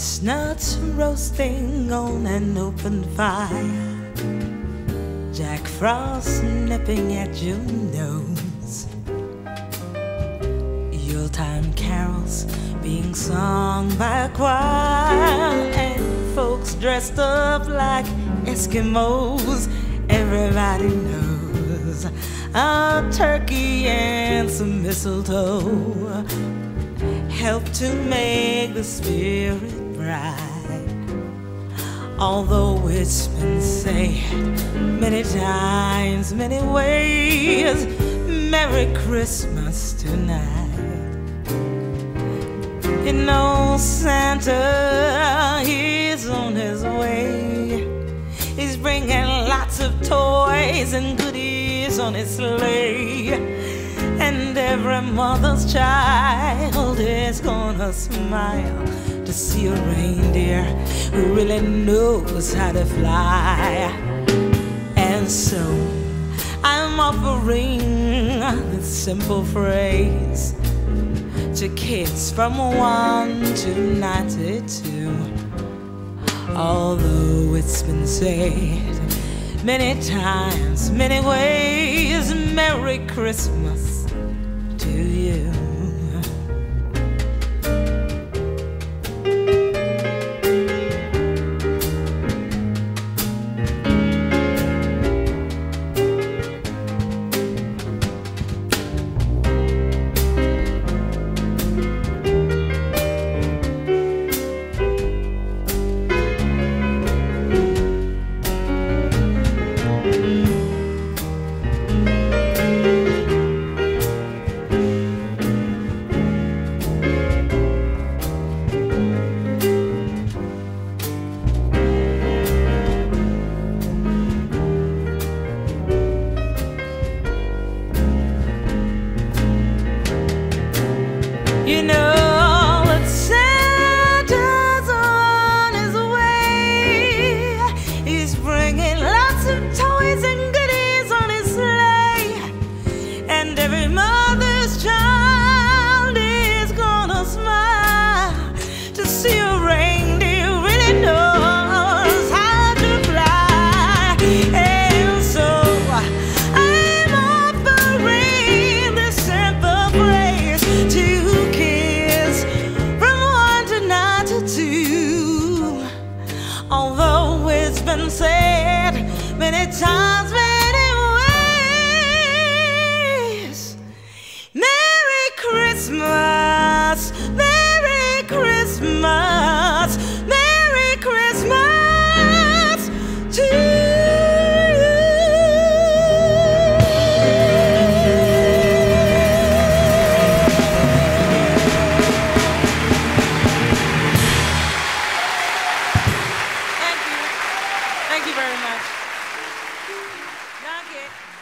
Chestnuts roasting on an open fire. Jack Frost nipping at your nose. Yuletime carols being sung by a choir. And folks dressed up like Eskimos. Everybody knows a turkey and some mistletoe help to make the spirit bright. Although it's been said many times, many ways, Merry Christmas tonight. You know, Santa, he's on his way. He's bringing lots of toys and goodies on his sleigh. And every mother's child gonna smile to see a reindeer who really knows how to fly. And so I'm offering this simple phrase to kids from 1 to 92. Although it's been said many times, many ways, Merry Christmas to you. You know Although it's Nugget.